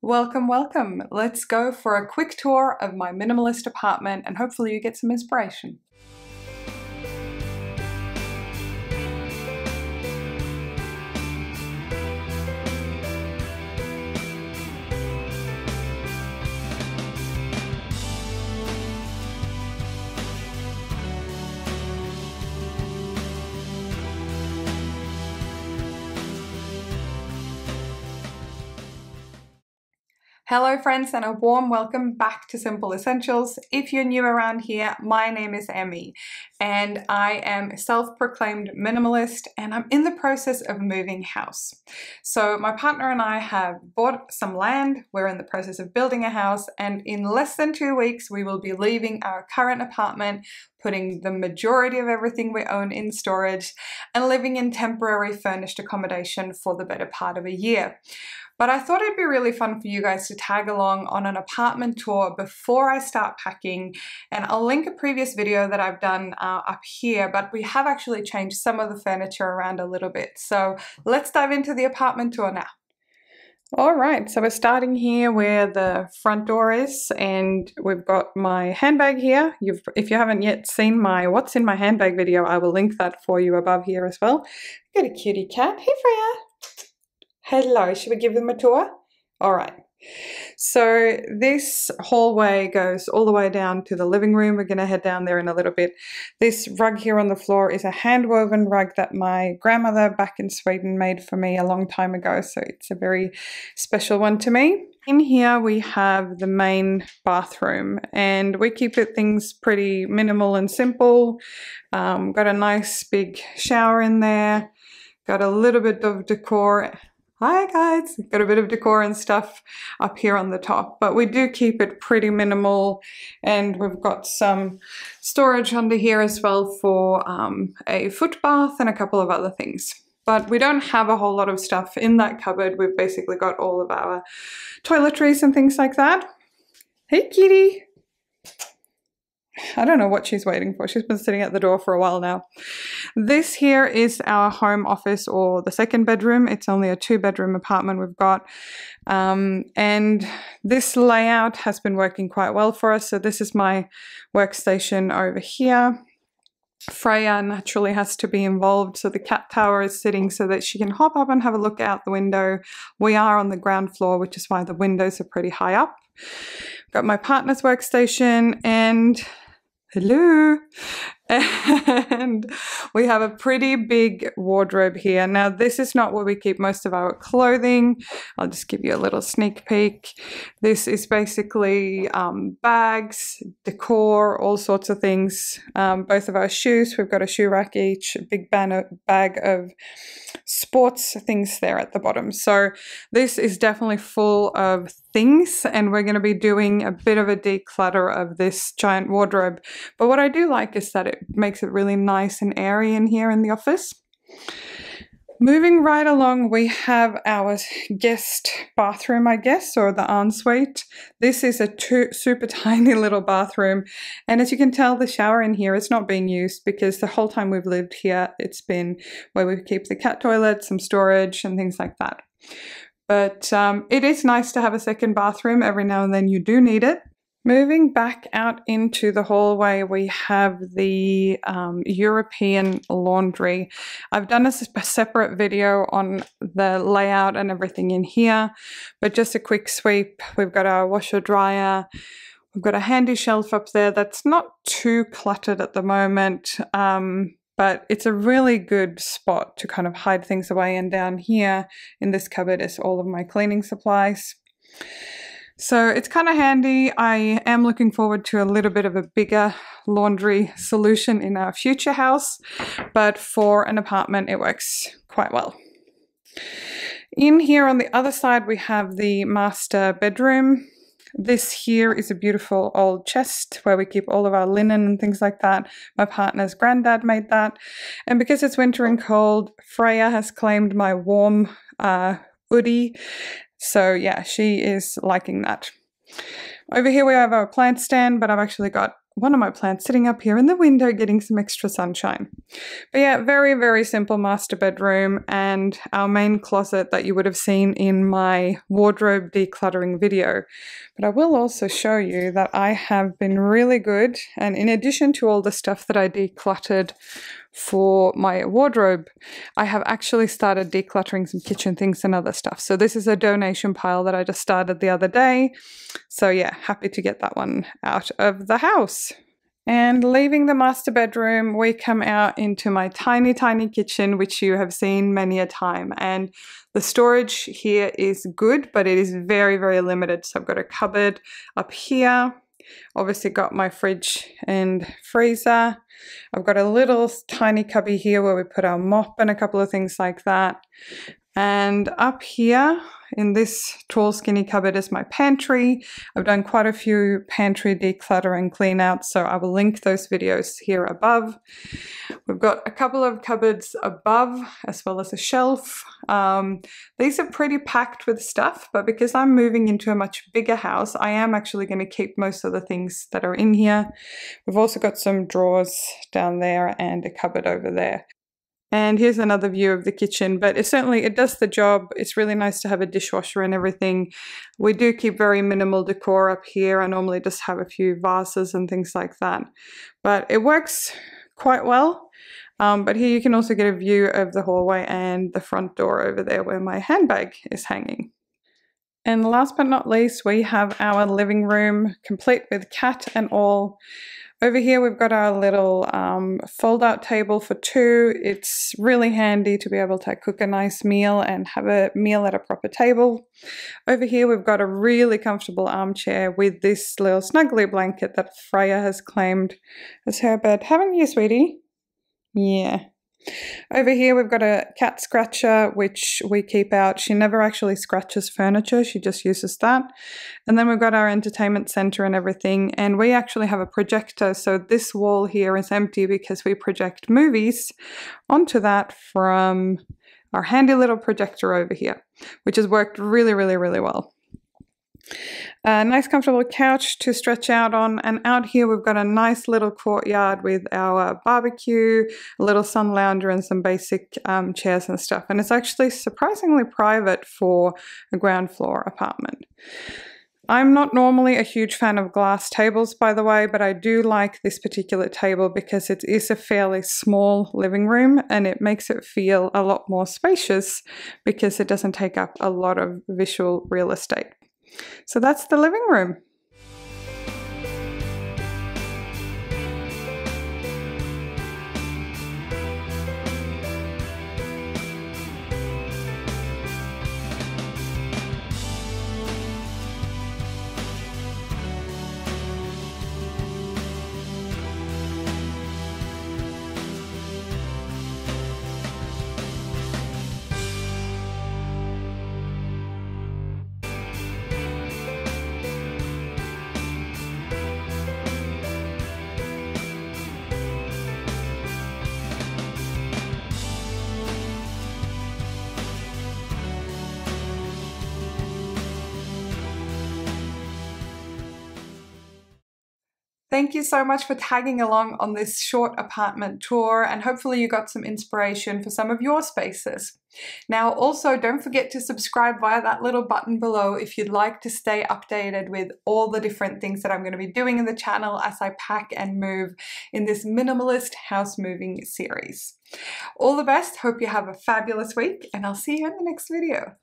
Welcome, welcome. Let's go for a quick tour of my minimalist apartment and hopefully you get some inspiration. Hello friends and a warm welcome back to Simple Essentials. If you're new around here, my name is Emmy and I am self-proclaimed minimalist and I'm in the process of moving house. So my partner and I have bought some land, we're in the process of building a house and in less than two weeks we will be leaving our current apartment putting the majority of everything we own in storage and living in temporary furnished accommodation for the better part of a year. But I thought it'd be really fun for you guys to tag along on an apartment tour before I start packing. And I'll link a previous video that I've done uh, up here, but we have actually changed some of the furniture around a little bit. So let's dive into the apartment tour now. All right, so we're starting here where the front door is and we've got my handbag here. You've, if you haven't yet seen my what's in my handbag video, I will link that for you above here as well. Got a cutie cat. Hey Freya. Hello, should we give them a tour? All right. So this hallway goes all the way down to the living room. We're going to head down there in a little bit. This rug here on the floor is a hand-woven rug that my grandmother back in Sweden made for me a long time ago. So it's a very special one to me. In here we have the main bathroom and we keep it things pretty minimal and simple. Um, got a nice big shower in there. Got a little bit of decor hi guys, got a bit of decor and stuff up here on the top, but we do keep it pretty minimal and we've got some storage under here as well for um, a foot bath and a couple of other things. But we don't have a whole lot of stuff in that cupboard. We've basically got all of our toiletries and things like that. Hey kitty! I don't know what she's waiting for. She's been sitting at the door for a while now. This here is our home office or the second bedroom. It's only a two bedroom apartment we've got. Um, and this layout has been working quite well for us. So this is my workstation over here. Freya naturally has to be involved. So the cat tower is sitting so that she can hop up and have a look out the window. We are on the ground floor, which is why the windows are pretty high up. Got my partner's workstation and hello and we have a pretty big wardrobe here. Now, this is not where we keep most of our clothing. I'll just give you a little sneak peek. This is basically um, bags, decor, all sorts of things. Um, both of our shoes, we've got a shoe rack each, a big bag of sports things there at the bottom. So this is definitely full of things and we're going to be doing a bit of a declutter of this giant wardrobe. But what I do like is that it makes it really nice and airy in here in the office. Moving right along, we have our guest bathroom, I guess, or the ensuite. This is a super tiny little bathroom. And as you can tell, the shower in here is not being used because the whole time we've lived here, it's been where we keep the cat toilet, some storage and things like that. But um, it is nice to have a second bathroom. Every now and then you do need it. Moving back out into the hallway, we have the um, European laundry. I've done a separate video on the layout and everything in here, but just a quick sweep. We've got our washer dryer. We've got a handy shelf up there that's not too cluttered at the moment, um, but it's a really good spot to kind of hide things away. And down here in this cupboard is all of my cleaning supplies. So it's kind of handy. I am looking forward to a little bit of a bigger laundry solution in our future house, but for an apartment, it works quite well. In here on the other side, we have the master bedroom. This here is a beautiful old chest where we keep all of our linen and things like that. My partner's granddad made that. And because it's winter and cold, Freya has claimed my warm uh, hoodie so yeah, she is liking that. Over here we have our plant stand, but I've actually got one of my plants sitting up here in the window getting some extra sunshine. But yeah, very, very simple master bedroom and our main closet that you would have seen in my wardrobe decluttering video. But I will also show you that I have been really good and in addition to all the stuff that I decluttered for my wardrobe, I have actually started decluttering some kitchen things and other stuff. So this is a donation pile that I just started the other day. So yeah, happy to get that one out of the house. And leaving the master bedroom, we come out into my tiny, tiny kitchen, which you have seen many a time. And the storage here is good, but it is very, very limited. So I've got a cupboard up here Obviously got my fridge and freezer. I've got a little tiny cubby here where we put our mop and a couple of things like that. And up here in this tall skinny cupboard is my pantry. I've done quite a few pantry decluttering clean outs, so I will link those videos here above. We've got a couple of cupboards above as well as a shelf. Um, these are pretty packed with stuff, but because I'm moving into a much bigger house, I am actually going to keep most of the things that are in here. We've also got some drawers down there and a cupboard over there. And here's another view of the kitchen, but it certainly it does the job. It's really nice to have a dishwasher and everything. We do keep very minimal decor up here. I normally just have a few vases and things like that. But it works quite well. Um, but here you can also get a view of the hallway and the front door over there where my handbag is hanging. And last but not least, we have our living room complete with cat and all. Over here we've got our little um, fold out table for two. It's really handy to be able to cook a nice meal and have a meal at a proper table. Over here we've got a really comfortable armchair with this little snuggly blanket that Freya has claimed as her bed. Haven't you, sweetie? Yeah. Over here we've got a cat scratcher which we keep out. She never actually scratches furniture, she just uses that. And then we've got our entertainment center and everything and we actually have a projector so this wall here is empty because we project movies onto that from our handy little projector over here which has worked really really really well. A nice comfortable couch to stretch out on and out here we've got a nice little courtyard with our barbecue, a little sun lounger and some basic um, chairs and stuff and it's actually surprisingly private for a ground floor apartment. I'm not normally a huge fan of glass tables, by the way, but I do like this particular table because it is a fairly small living room and it makes it feel a lot more spacious because it doesn't take up a lot of visual real estate. So that's the living room. Thank you so much for tagging along on this short apartment tour and hopefully you got some inspiration for some of your spaces. Now also don't forget to subscribe via that little button below if you'd like to stay updated with all the different things that I'm going to be doing in the channel as I pack and move in this minimalist house moving series. All the best, hope you have a fabulous week and I'll see you in the next video.